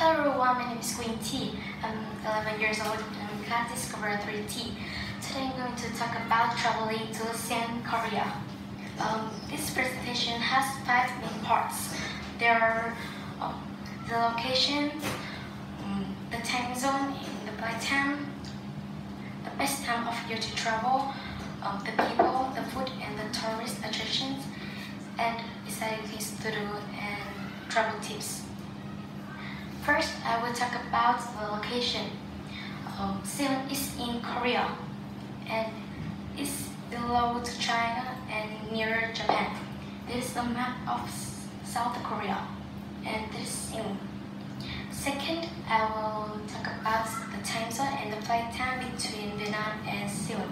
Hello everyone, my name is Quỳnh Chi. I'm 11 years old and I'm class Discover 3T. Today I'm going to talk about traveling to Seoul, Korea. Um, this presentation has five main parts. There are um, the location, um, the time zone in the flight time, the best time of year to travel, um, the people, the food, and the tourist attractions, and exciting things to do and travel tips. First, I will talk about the location. Um, Seoul is in Korea and it's below to China and near Japan. This is the map of South Korea and this is Seoul. Second, I will talk about the time zone and the flight time between Vietnam and Seoul.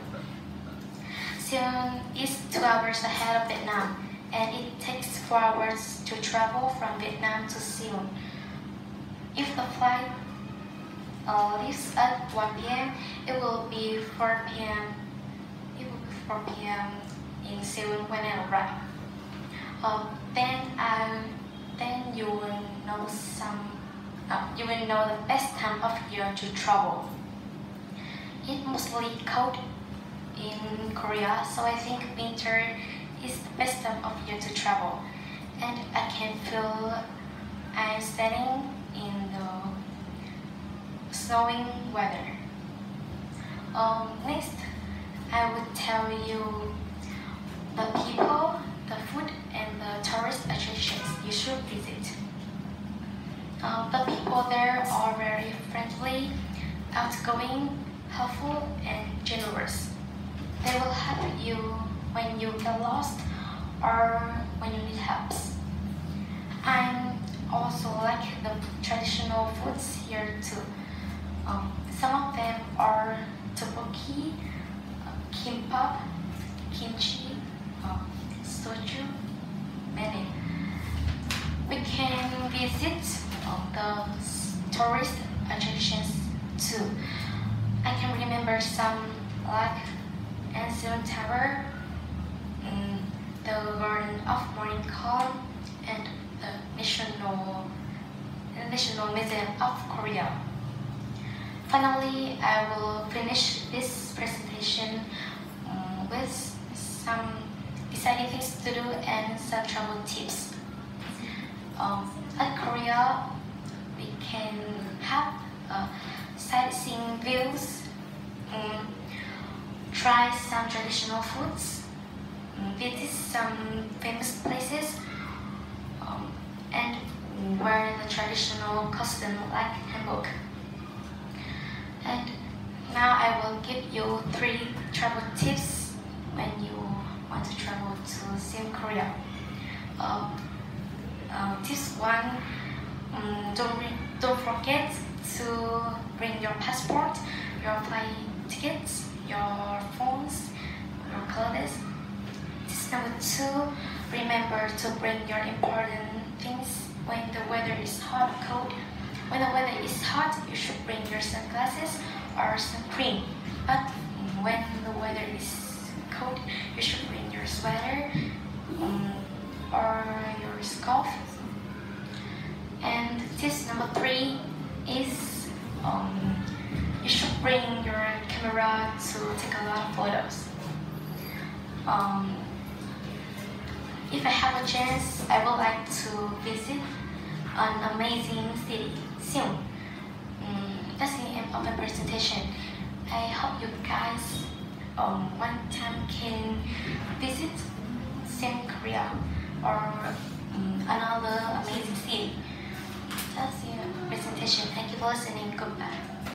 Seoul is two hours ahead of Vietnam and it takes four hours to travel from Vietnam to Seoul. If the flight uh, leaves at 1 p.m., it will be 4 p.m. It will be 4 p.m. in Seoul when I arrive. Uh, then I, then you will know some. Uh, you will know the best time of year to travel. It's mostly cold in Korea, so I think winter is the best time of year to travel, and I can feel I'm standing in the snowing weather. Um, next, I will tell you the people, the food, and the tourist attractions you should visit. Um, the people there are very friendly, outgoing, helpful, and generous. They will help you when you get lost or when you need help. I also like the traditional foods here too. Um, some of them are tteokbokki, kimbap, kimchi, uh, soju, many. We can visit uh, the tourist attractions too. I can remember some like Ancient Tower, mm, the Garden of Morning Calm, and National, National Museum of Korea. Finally, I will finish this presentation um, with some deciding things to do and some travel tips. Um, at Korea, we can have uh, sightseeing views, um, try some traditional foods, um, visit some famous places, um, and traditional custom like hanbok. And now I will give you three travel tips when you want to travel to South Korea. Um, uh, tips one: um, don't don't forget to bring your passport, your flight tickets, your phones, your clothes. Tips number two: remember to bring your important things when the weather is hot or cold. When the weather is hot, you should bring your sunglasses or sun cream. But when the weather is cold, you should bring your sweater um, or your scarf. And tips number three is um, you should bring your camera to take a lot of photos. Um, if I have a chance, I would like to visit an amazing city, Seoul. Mm, that's the end of my presentation. I hope you guys um, one time can visit Seoul, Korea or um, another amazing city. That's the presentation. Thank you for listening. Goodbye.